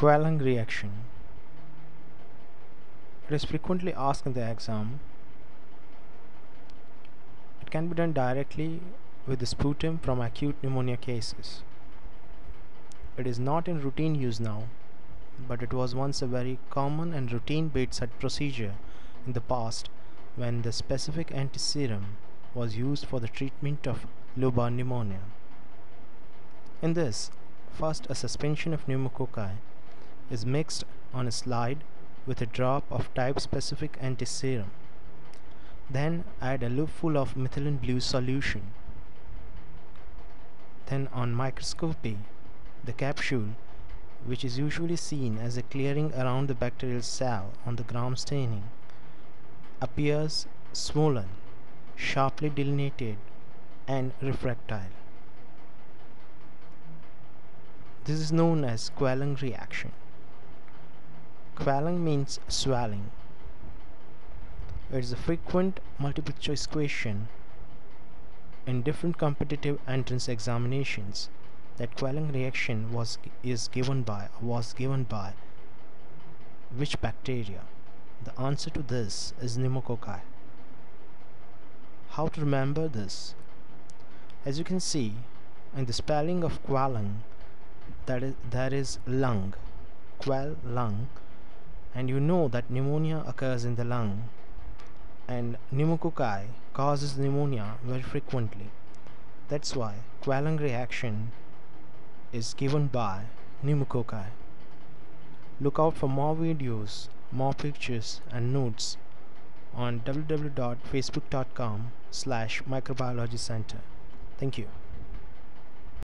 Quellung reaction. It is frequently asked in the exam. It can be done directly with the sputum from acute pneumonia cases. It is not in routine use now, but it was once a very common and routine bedside procedure in the past when the specific antiserum was used for the treatment of lobar pneumonia. In this, first a suspension of pneumococci is mixed on a slide with a drop of type-specific antiserum. Then add a loopful of methylene blue solution. Then on microscopy, the capsule, which is usually seen as a clearing around the bacterial cell on the gram staining, appears swollen, sharply delineated and refractile. This is known as Quellung reaction. Quellung means swelling. It is a frequent multiple choice question in different competitive entrance examinations that Quellung reaction was is given by was given by which bacteria? The answer to this is pneumococci. How to remember this? As you can see in the spelling of Quellung that is there is lung, quell lung and you know that pneumonia occurs in the lung. And pneumococci causes pneumonia very frequently. That's why Quellung reaction is given by pneumococci look out for more videos more pictures and notes on www.facebook.com slash microbiology center. Thank you